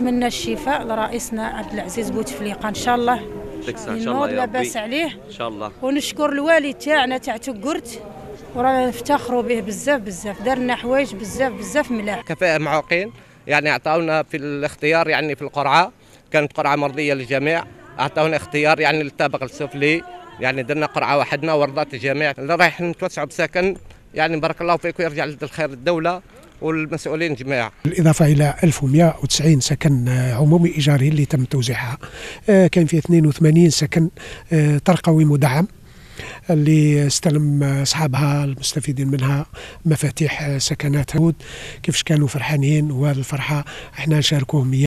ونتمنى الشفاء لرئيسنا عبد العزيز بوتفليقة. إن شاء الله. يا لاباس ربي. عليه. إن شاء الله. ونشكر الوالد تاعنا تاع تقرت ورانا نفتخروا به بزاف بزاف. دار لنا حوايج بزاف بزاف ملاح. كفاءة معوقين يعني أعطونا في الاختيار يعني في القرعة. كانت قرعة مرضية للجميع. أعطونا اختيار يعني للطابق السفلي. يعني درنا قرعة وحدنا ورضات الجميع. اللي رايح نتوسعوا بسكن. يعني بارك الله فيك ويرجع للخير الدولة. والمسؤولين جميعا. بالإضافة إلى 1190 سكن آه، عمومي إيجاري اللي تم توزيعها. آه، كان فيه 82 سكن آه، ترقوي مدعم اللي استلم أصحابها المستفيدين منها مفاتيح آه، سكنات هود كانوا فرحانين والفرحة إحنا نشاركوهم